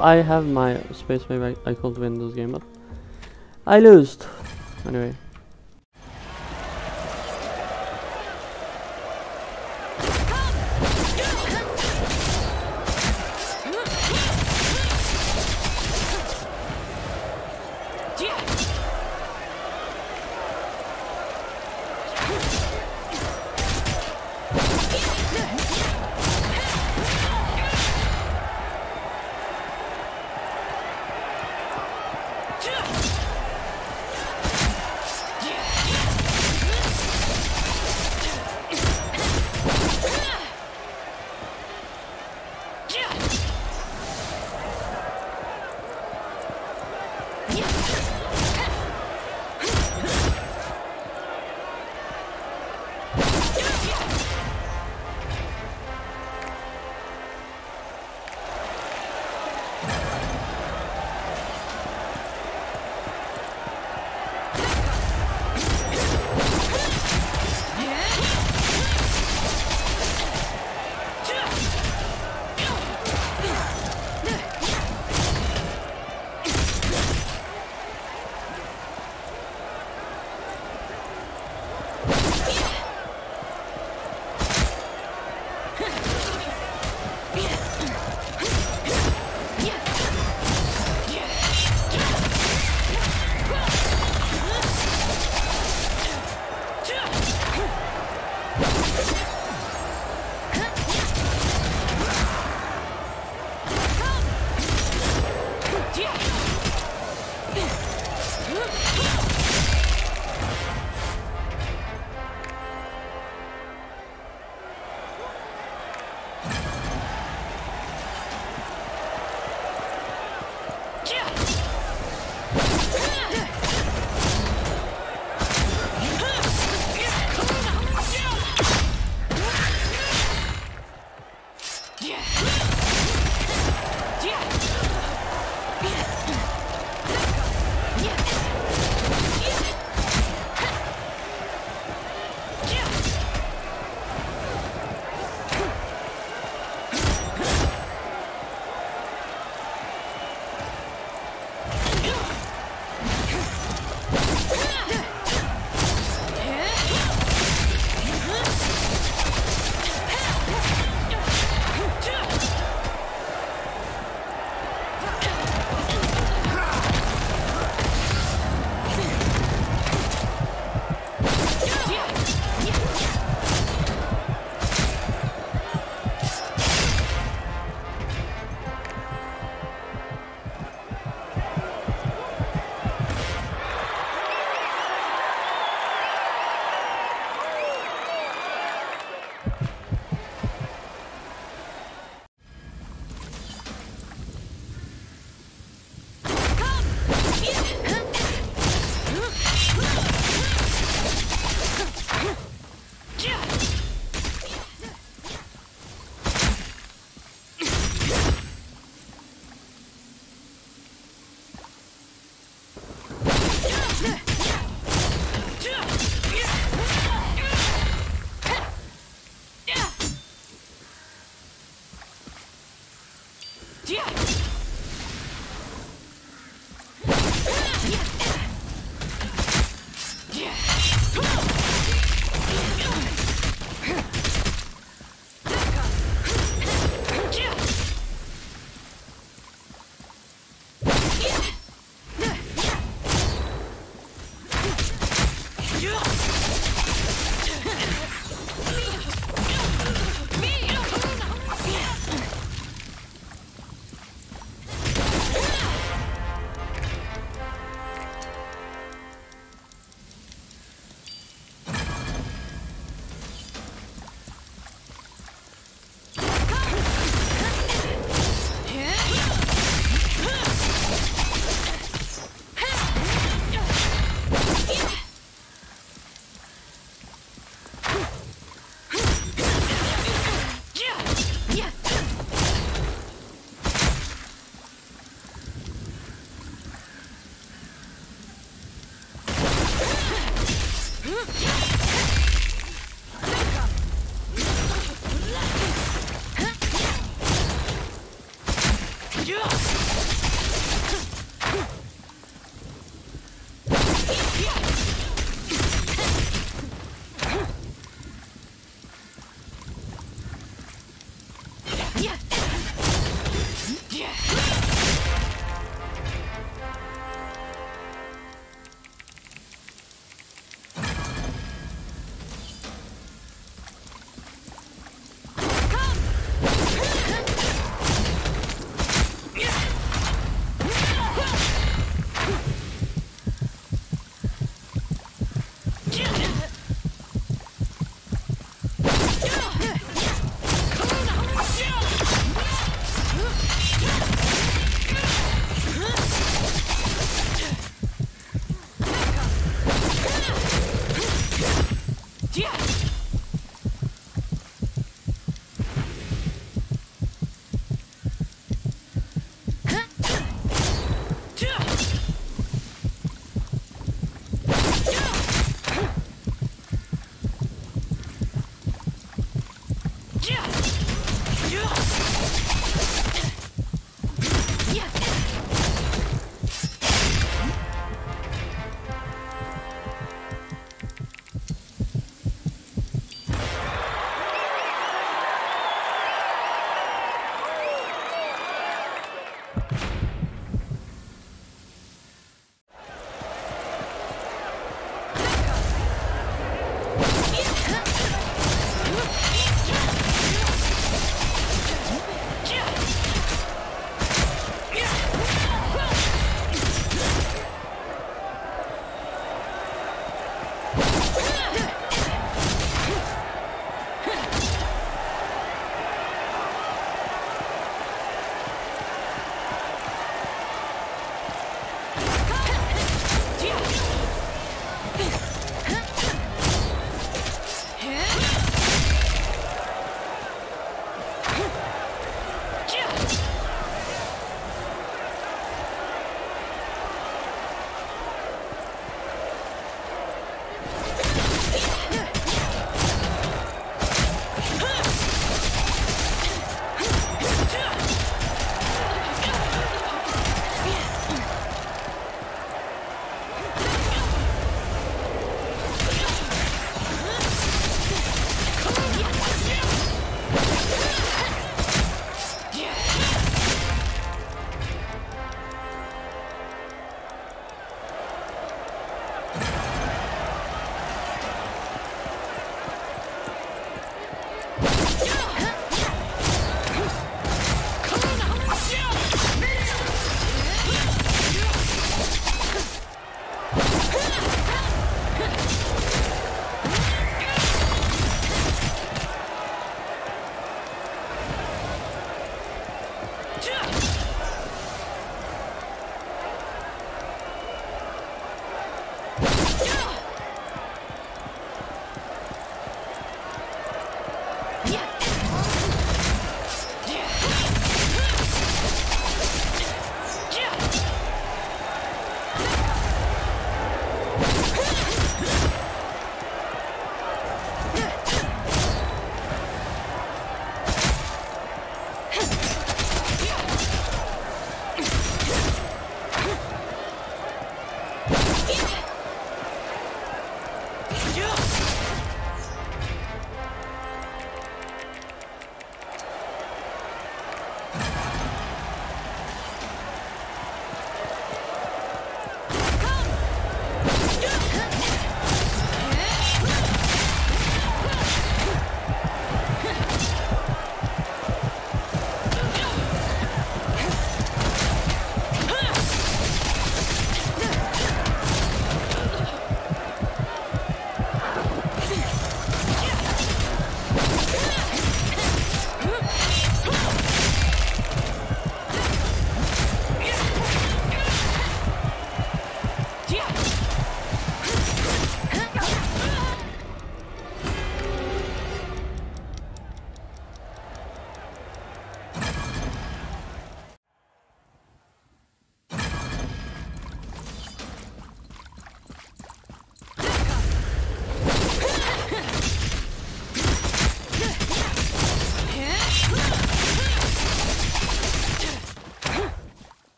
I have my space, I, I could win this game, but I lost. Anyway.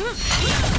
Huh?